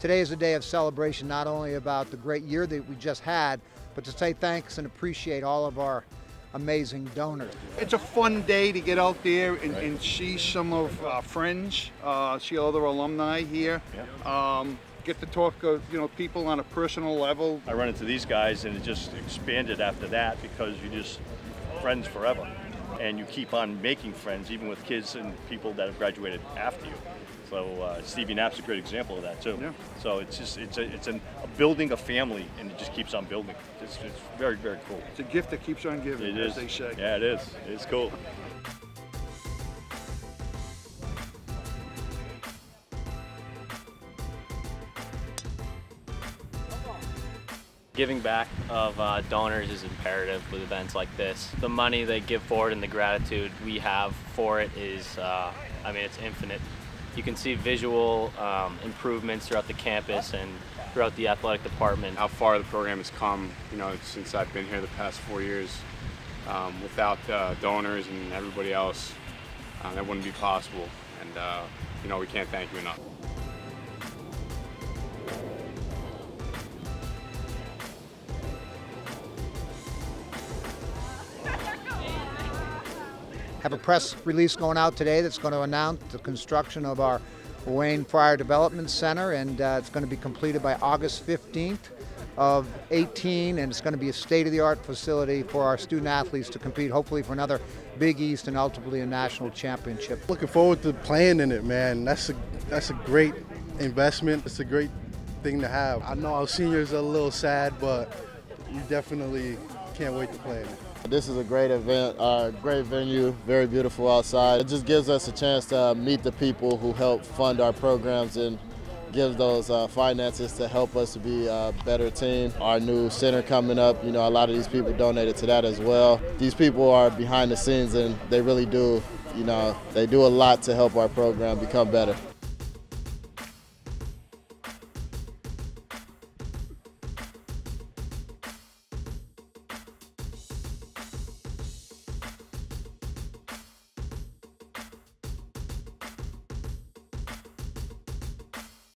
today is a day of celebration, not only about the great year that we just had, but to say thanks and appreciate all of our amazing donors. It's a fun day to get out there and, right. and see some of our friends, uh, see other alumni here. Yeah. Um, get to talk to you know people on a personal level. I run into these guys and it just expanded after that because you're just friends forever and you keep on making friends even with kids and people that have graduated after you. So uh, Stevie Knapp's a great example of that too. Yeah. So it's just it's a, it's an, a building a family, and it just keeps on building. It's, it's very very cool. It's a gift that keeps on giving, it as is. they say. Yeah, it is. It's cool. Giving back of uh, donors is imperative with events like this. The money they give forward and the gratitude we have for it is, uh, I mean, it's infinite you can see visual um, improvements throughout the campus and throughout the athletic department. How far the program has come, you know, since I've been here the past four years. Um, without uh, donors and everybody else, uh, that wouldn't be possible. And, uh, you know, we can't thank you enough. Have a press release going out today that's going to announce the construction of our Ruane Friar Development Center, and uh, it's going to be completed by August 15th of 18, and it's going to be a state-of-the-art facility for our student athletes to compete, hopefully for another Big East and ultimately a national championship. Looking forward to playing in it, man. That's a that's a great investment. It's a great thing to have. I know our seniors are a little sad, but we definitely can't wait to play in it. This is a great event, uh, great venue, very beautiful outside. It just gives us a chance to uh, meet the people who help fund our programs and give those uh, finances to help us to be a better team. Our new center coming up, you know, a lot of these people donated to that as well. These people are behind the scenes and they really do, you know, they do a lot to help our program become better.